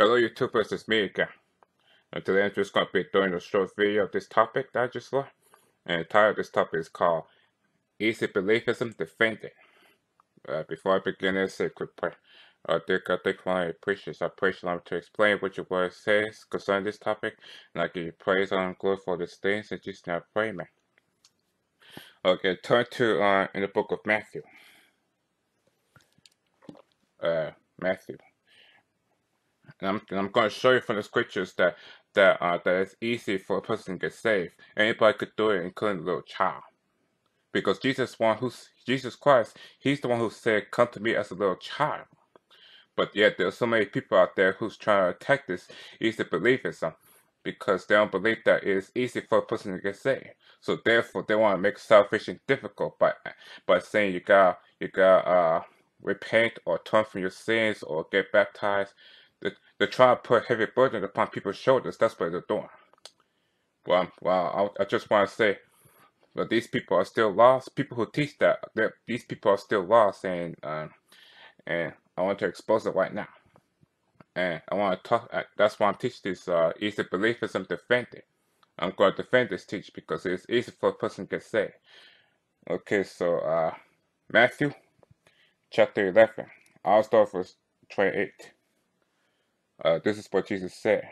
Hello YouTubers, it's me again. And today I'm just going to be doing a short video of this topic that I just saw. And the title of this topic is called Easy Believism Defended. Uh, before I begin, say a quick prayer. Uh, dear God, thank you, I appreciate I pray you to explain what your word says concerning this topic. And I give you praise and glory for these things. And just now pray, man. Okay, turn to uh, in the book of Matthew. Uh, Matthew. And I'm, and I'm going to show you from the scriptures that that uh, that it's easy for a person to get saved. Anybody could do it, including a little child. Because Jesus one who's Jesus Christ, He's the one who said, "Come to me as a little child." But yet there's so many people out there who's trying to attack this easy believism because they don't believe that it is easy for a person to get saved. So therefore, they want to make salvation difficult by by saying you got you got uh repent or turn from your sins or get baptized they try to put heavy burden upon people's shoulders. That's what they're doing. Well, well, I, I just want to say that these people are still lost. People who teach that, these people are still lost, and um, and I want to expose it right now. And I want to talk. That's why I'm teaching this uh, easy believism defended. I'm going to defend this teach because it's easy for a person to get saved. Okay, so uh, Matthew chapter 11. I'll start with 28. Uh, this is what Jesus said.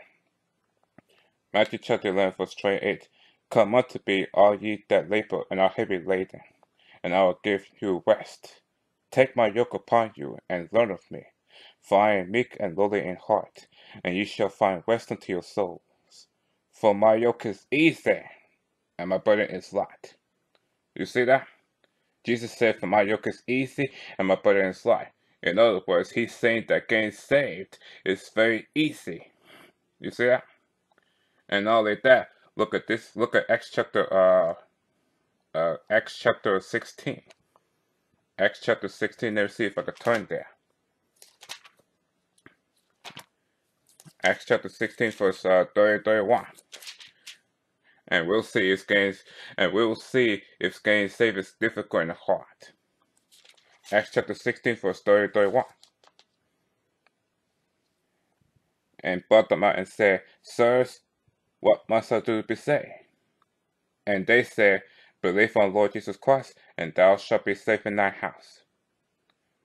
Matthew chapter 11, verse 28. Come unto me, all ye that labor and are heavy laden, and I will give you rest. Take my yoke upon you, and learn of me. For I am meek and lowly in heart, and ye shall find rest unto your souls. For my yoke is easy, and my burden is light. You see that? Jesus said, For my yoke is easy, and my burden is light. In other words, he's saying that getting saved is very easy. You see that? And not only that, look at this. Look at Acts chapter uh, uh Acts chapter 16. Acts chapter 16. Let's see if I can turn there. Acts chapter 16, verse uh, 30, 31. And we'll see if getting and we'll see if getting saved is difficult the heart. Acts chapter 16, verse 30 31. And brought them out and said, Sirs, what must I do to be saved? And they said, Believe on Lord Jesus Christ, and thou shalt be safe in thy house.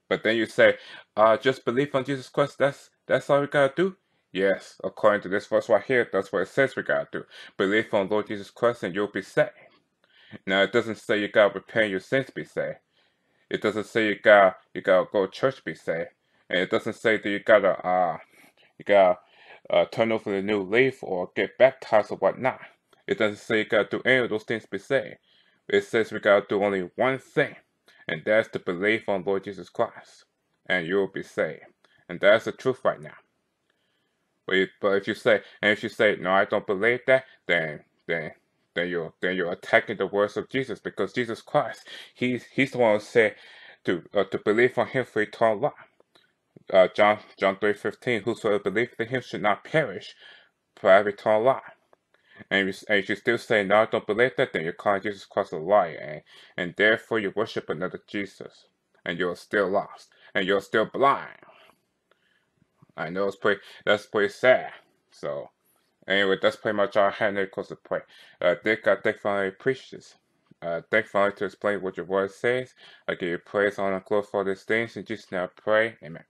But then you say, uh, just believe on Jesus Christ, that's that's all we gotta do? Yes, according to this verse right here, that's what it says we gotta do. Believe on Lord Jesus Christ and you'll be saved. Now it doesn't say you gotta repent your sins to be saved. It doesn't say you got you gotta go to church be saved, and it doesn't say that you gotta uh you gotta uh, turn over the new leaf or get baptized or whatnot. It doesn't say you gotta do any of those things be saved. It says we gotta do only one thing, and that's to believe on Lord Jesus Christ, and you will be saved. And that's the truth right now. But if, but if you say, and if you say, no, I don't believe that, then then then you're then you're attacking the words of Jesus because Jesus Christ, he's he's the one who said to uh, to believe on him for eternal life. Uh, John John three fifteen, whosoever believes in him should not perish, but have eternal life. And you, and you still say, no, don't believe that, then you're calling Jesus Christ a liar, and, and therefore you worship another Jesus, and you're still lost, and you're still blind. I know it's pretty, that's pretty sad. So, Anyway, that's pretty much all I had there close to play. Uh, Dick, I thank finally appreciates. Uh, thank finally to explain what your word says. I give you praise, honor, and glory for this things, and just now pray. Amen.